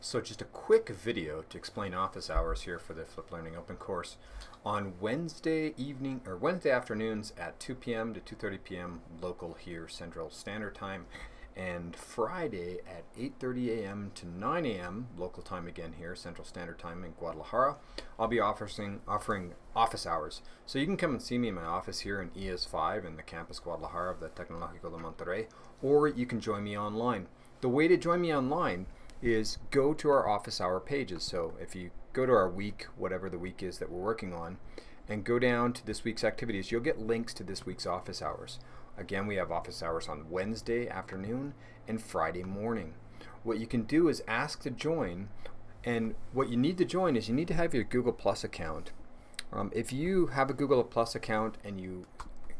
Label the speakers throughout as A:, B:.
A: So just a quick video to explain office hours here for the Flip Learning Open course. On Wednesday evening or Wednesday afternoons at 2 p.m. to 2:30 p.m. local here Central Standard Time and Friday at 8:30 a.m. to 9 a.m. local time again here Central Standard Time in Guadalajara. I'll be offering offering office hours. So you can come and see me in my office here in ES5 in the campus Guadalajara of the Tecnológico de Monterrey or you can join me online. The way to join me online is go to our office hour pages. So if you go to our week, whatever the week is that we're working on, and go down to this week's activities, you'll get links to this week's office hours. Again, we have office hours on Wednesday afternoon and Friday morning. What you can do is ask to join, and what you need to join is you need to have your Google Plus account. Um, if you have a Google Plus account and you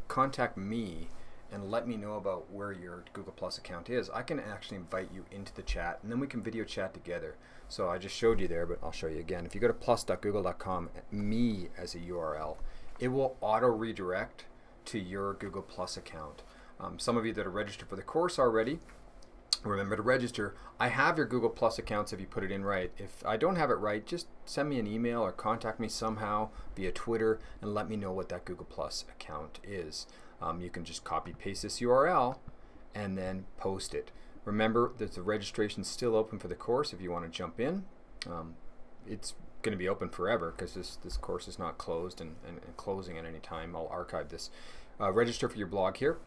A: contact me and let me know about where your Google Plus account is, I can actually invite you into the chat and then we can video chat together. So I just showed you there, but I'll show you again. If you go to plus.google.com, me as a URL, it will auto redirect to your Google Plus account. Um, some of you that are registered for the course already, remember to register. I have your Google Plus accounts if you put it in right. If I don't have it right, just send me an email or contact me somehow via Twitter and let me know what that Google Plus account is. Um, you can just copy paste this URL and then post it. Remember that the registration is still open for the course if you want to jump in. Um, it's going to be open forever because this, this course is not closed and, and, and, closing at any time. I'll archive this. Uh, register for your blog here.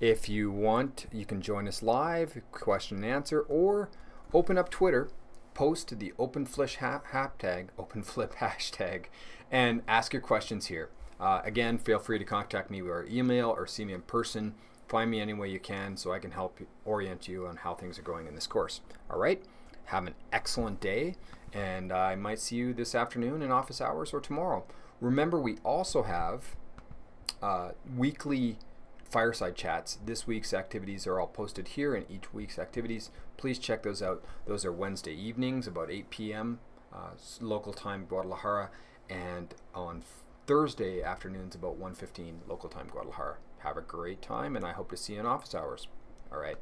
A: If you want, you can join us live, question and answer, or open up Twitter, post the OpenFlip hashtag, OpenFlip hashtag, and ask your questions here. Uh, again, feel free to contact me via email or see me in person. Find me any way you can so I can help orient you on how things are going in this course. All right, have an excellent day, and I might see you this afternoon in office hours or tomorrow. Remember, we also have uh, weekly fireside chats. This week's activities are all posted here in each week's activities. Please check those out. Those are Wednesday evenings, about 8 p.m. Uh, local time, Guadalajara, and on Thursday afternoons about 1.15 local time Guadalajara. Have a great time and I hope to see you in office hours. All right.